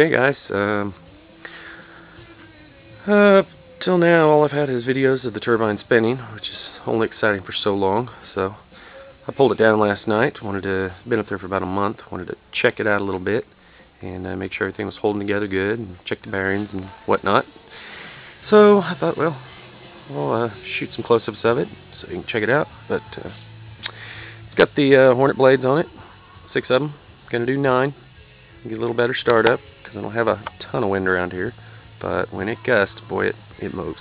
Okay guys, um, uh, till now all I've had is videos of the turbine spinning, which is only exciting for so long, so I pulled it down last night, wanted to, been up there for about a month, wanted to check it out a little bit, and uh, make sure everything was holding together good, and check the bearings and whatnot. So I thought, well, I'll uh, shoot some close-ups of it, so you can check it out, but uh, it's got the uh, Hornet blades on it, six of them, gonna do nine, get a little better startup because I don't have a ton of wind around here. But when it gusts, boy, it, it moves.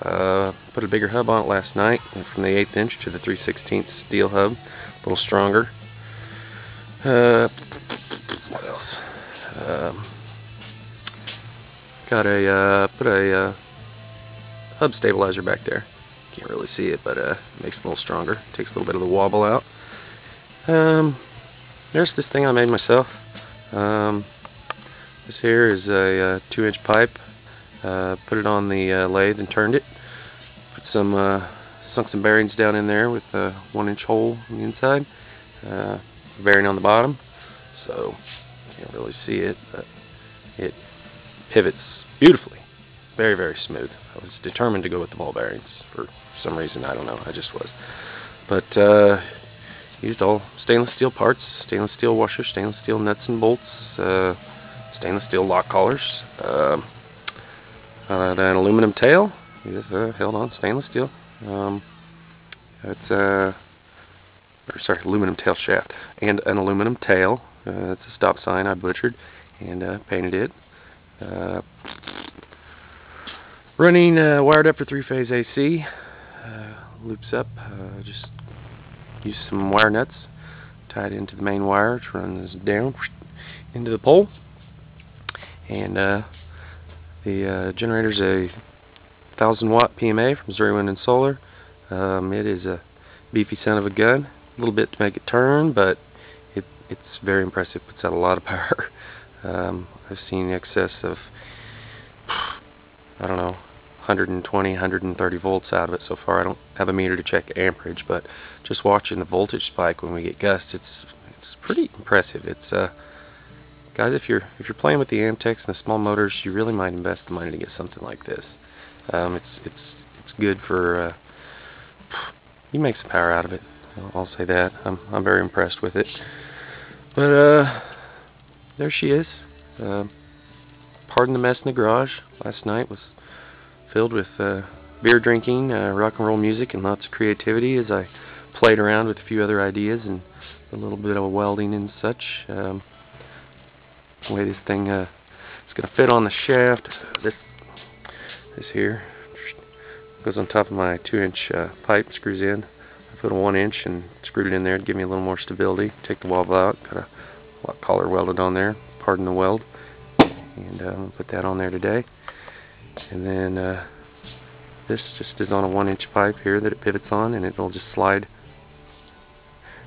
Uh, put a bigger hub on it last night, went from the 8th inch to the 3 16th steel hub, a little stronger. Uh, what else? Um, got a uh, put a uh, hub stabilizer back there. Can't really see it, but uh, makes it a little stronger. Takes a little bit of the wobble out. Um, there's this thing I made myself. Um, this here is a uh, two inch pipe. Uh, put it on the uh, lathe and turned it. Put some uh, sunk some bearings down in there with a one inch hole on the inside. Uh, bearing on the bottom. So can't really see it, but it pivots beautifully. Very, very smooth. I was determined to go with the ball bearings for some reason. I don't know. I just was. But uh, used all stainless steel parts, stainless steel washers, stainless steel nuts and bolts, uh, stainless steel lock collars, uh, uh, an aluminum tail, just uh, held on stainless steel. Um, it's uh, sorry, aluminum tail shaft and an aluminum tail. Uh, it's a stop sign I butchered and uh, painted it. Uh, running uh, wired up for three-phase AC. Uh, loops up. Just use some wire nuts, tied into the main wire, which runs down into the pole. And uh, the uh, generator is a 1000 watt PMA from Missouri Wind and Solar. Um, it is a beefy son of a gun. A little bit to make it turn, but it, it's very impressive. Puts out a lot of power. Um, I've seen excess of, I don't know, 120, 130 volts out of it so far. I don't have a meter to check amperage, but just watching the voltage spike when we get gusts, it's it's pretty impressive. It's uh, guys, if you're if you're playing with the Ameteks and the small motors, you really might invest the money to get something like this. Um, it's it's it's good for uh, you make some power out of it. I'll say that. I'm I'm very impressed with it. But uh, there she is. Uh, pardon the mess in the garage. Last night was filled with uh, beer drinking, uh, rock and roll music, and lots of creativity as I played around with a few other ideas and a little bit of welding and such. Um, way this thing uh, is going to fit on the shaft, this this here goes on top of my two-inch uh, pipe, screws in. I put a one-inch and screwed it in there to give me a little more stability. Take the wobble out, got a lock collar welded on there. Pardon the weld, and uh, put that on there today and then uh, this just is on a one inch pipe here that it pivots on and it'll just slide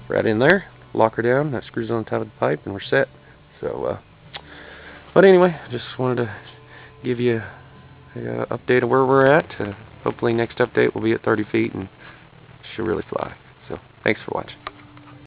right in there lock her down that screws on top of the pipe and we're set so uh, but anyway I just wanted to give you an uh, update of where we're at. Uh, hopefully next update will be at 30 feet and should really fly. So thanks for watching